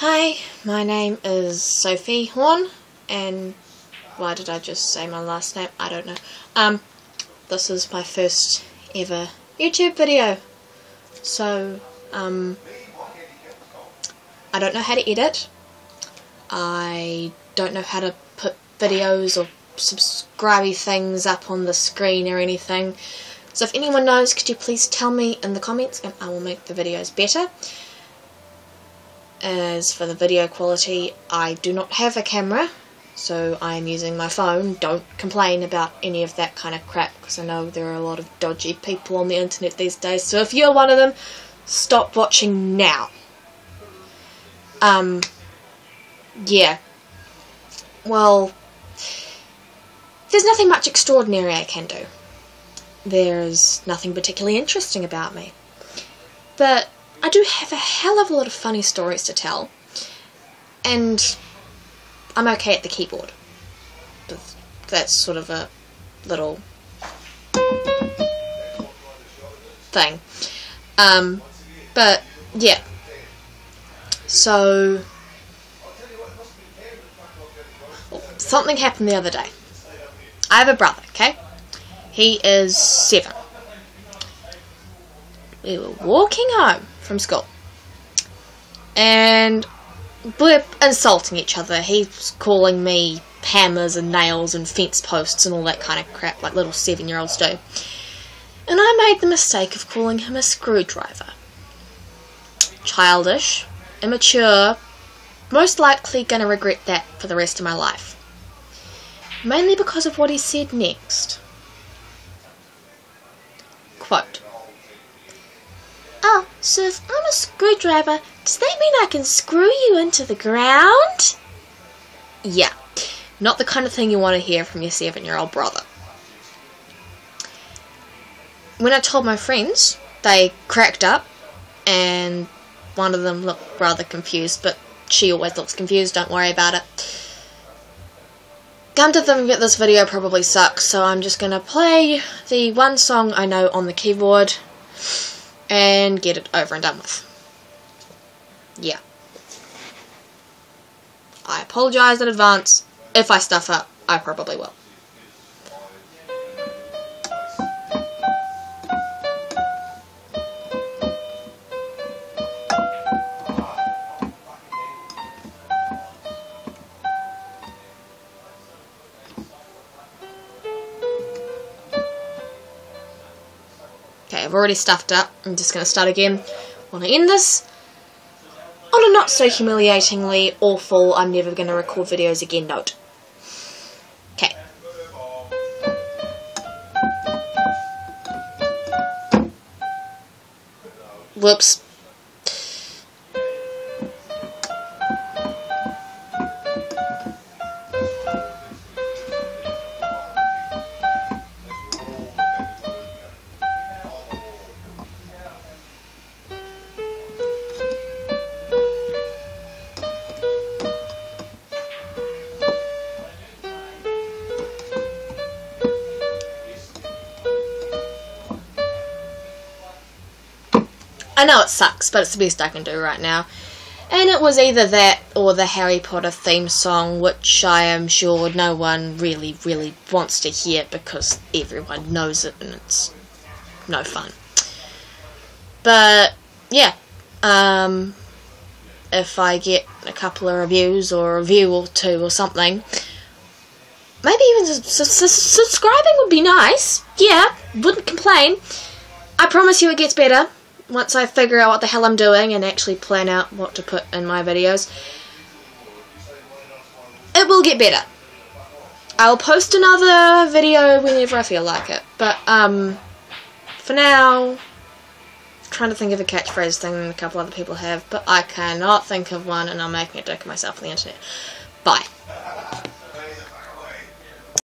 Hi, my name is Sophie Horn, and why did I just say my last name? I don't know. Um, this is my first ever YouTube video. So, um, I don't know how to edit. I don't know how to put videos or subscribe things up on the screen or anything. So if anyone knows, could you please tell me in the comments and I will make the videos better. As for the video quality, I do not have a camera, so I am using my phone. Don't complain about any of that kind of crap, because I know there are a lot of dodgy people on the internet these days. So if you're one of them, stop watching now. Um, yeah. Well, there's nothing much extraordinary I can do. There's nothing particularly interesting about me. But I do have a hell of a lot of funny stories to tell. And I'm okay at the keyboard. But that's sort of a little thing. Um, but yeah. So something happened the other day. I have a brother, okay? He is seven. We were walking home from school. And we're insulting each other. He's calling me hammers and nails and fence posts and all that kind of crap like little seven year olds do. And I made the mistake of calling him a screwdriver. Childish, immature, most likely gonna regret that for the rest of my life. Mainly because of what he said next. So if I'm a screwdriver, does that mean I can screw you into the ground? Yeah, not the kind of thing you want to hear from your seven year old brother. When I told my friends, they cracked up, and one of them looked rather confused, but she always looks confused, don't worry about it. Come to think it, this video probably sucks, so I'm just going to play the one song I know on the keyboard and get it over and done with. Yeah. I apologise in advance. If I stuff up, I probably will. Okay, I've already stuffed up. I'm just going to start again. Want to end this on a not so humiliatingly awful, I'm never going to record videos again note. Okay. Whoops. I know it sucks, but it's the best I can do right now. And it was either that or the Harry Potter theme song, which I am sure no one really, really wants to hear because everyone knows it and it's no fun. But, yeah. Um, if I get a couple of reviews or a review or two or something, maybe even subscribing would be nice. Yeah, wouldn't complain. I promise you it gets better once I figure out what the hell I'm doing and actually plan out what to put in my videos, it will get better. I'll post another video whenever I feel like it. But, um, for now, I'm trying to think of a catchphrase thing a couple other people have, but I cannot think of one and I'm making a dick of myself on the internet. Bye.